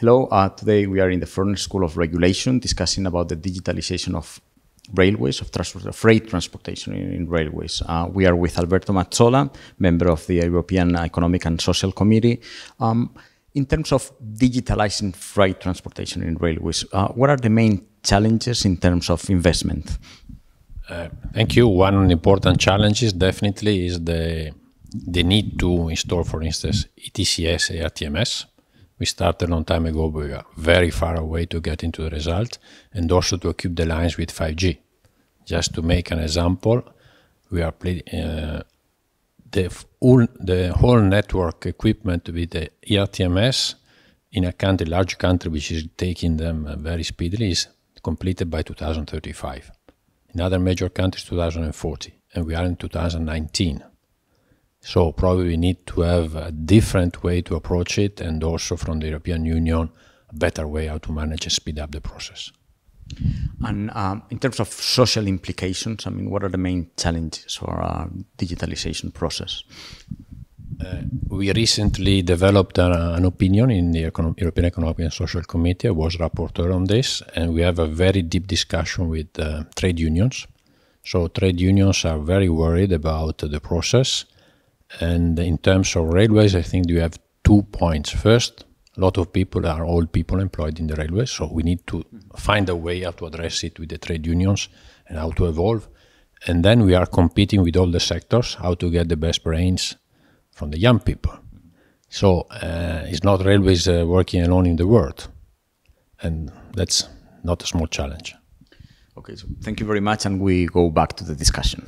Hello, uh, today we are in the Florence School of Regulation discussing about the digitalization of railways, of transport, freight transportation in, in railways. Uh, we are with Alberto Mazzola, member of the European Economic and Social Committee. Um, in terms of digitalizing freight transportation in railways, uh, what are the main challenges in terms of investment? Uh, thank you. One important challenge is definitely is the the need to install, for instance, ETCS ERTMS. We started a long time ago, but we are very far away to get into the result, and also to equip the lines with 5G. Just to make an example, we are uh, the whole the whole network equipment with the ERTMS in a country, large country, which is taking them uh, very speedily, is completed by 2035. In other major countries, 2040, and we are in 2019. So probably we need to have a different way to approach it, and also from the European Union, a better way how to manage and speed up the process. And um, in terms of social implications, I mean, what are the main challenges for our digitalization process? Uh, we recently developed uh, an opinion in the Econo European Economic and Social Committee. I was rapporteur on this, and we have a very deep discussion with uh, trade unions. So trade unions are very worried about the process. And in terms of railways, I think you have two points. First, a lot of people are old people employed in the railways, so we need to find a way how to address it with the trade unions and how to evolve. And then we are competing with all the sectors, how to get the best brains from the young people. So uh, it's not railways uh, working alone in the world, and that's not a small challenge. Okay, so thank you very much, and we go back to the discussion.